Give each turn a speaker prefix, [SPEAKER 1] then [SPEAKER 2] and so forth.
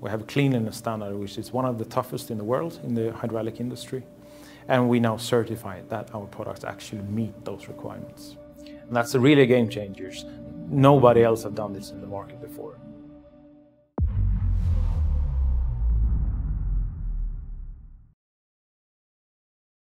[SPEAKER 1] We have a cleanliness standard which is one of the toughest in the world in the hydraulic industry. And we now certify that our products actually meet those requirements. And that's a really game changer. Nobody else have done this in the market before.